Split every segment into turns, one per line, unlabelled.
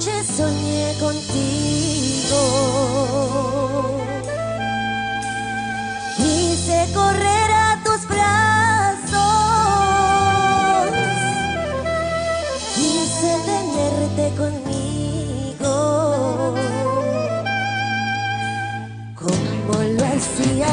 Anoche soñé contigo. Quise correr a tus brazos. Quise tenerte conmigo. Como lo hacía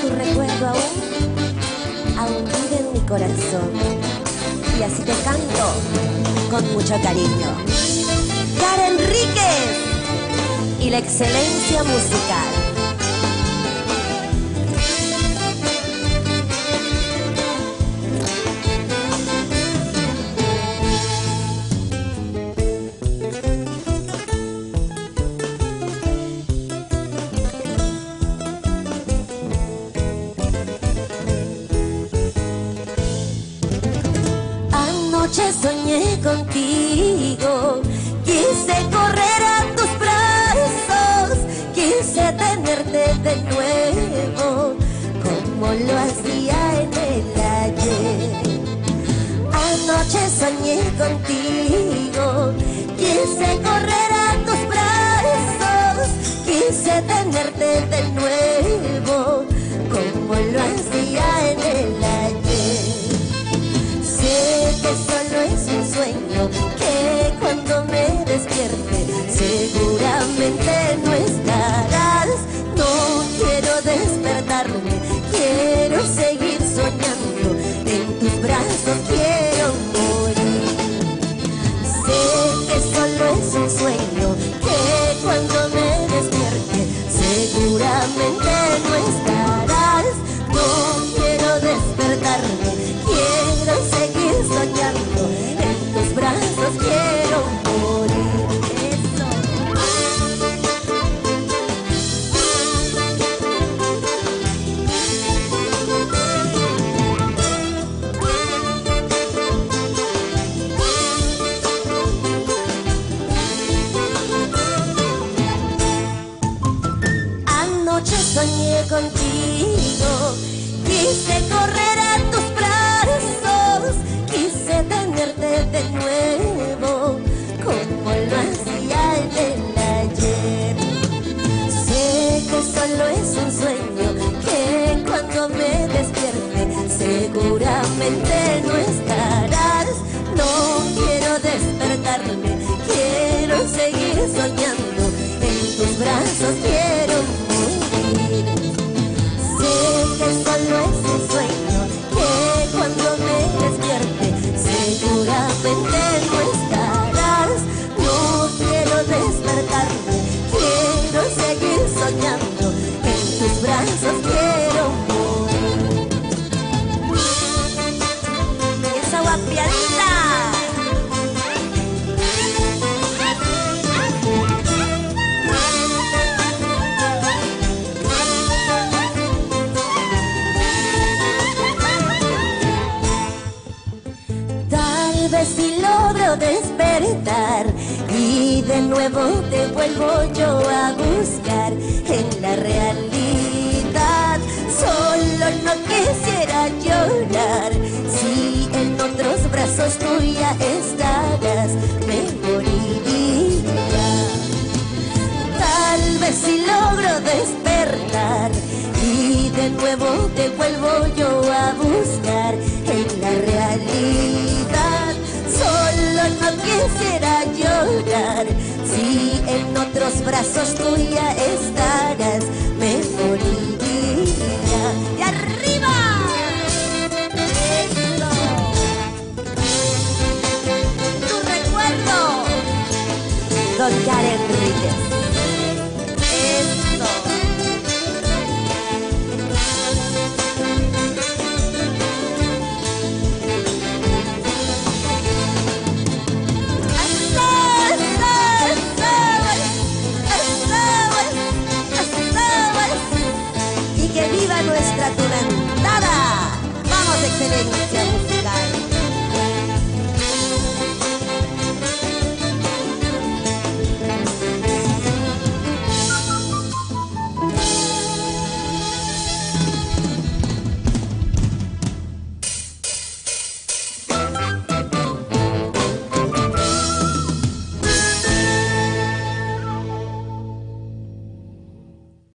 tu recuerdo aún, aún vive en mi corazón. Y así te canto con mucho cariño. Cara Enríquez y la excelencia musical. Anoche soñé contigo, quise correr a tus brazos, quise tenerte de nuevo, como lo hacía en el ayer. Anoche soñé contigo, quise correr a tus brazos, quise tenerte contigo, quise correr a tus brazos, quise tenerte de nuevo, como lo hacía en el ayer. Sé que solo es un sueño, que cuando me despierte seguramente quiero. ¡Esa guapiadita! Tal vez si logro despertar y de nuevo te vuelvo yo a buscar en la realidad. Tuya estarás, me moriría. Tal vez si logro despertar y de nuevo te vuelvo yo a buscar en la realidad. Solo no quisiera llorar si en otros brazos tuya estarás, con Karen Enríquez. Eso. Y viva nuestra tunantada. Vamos, excelente.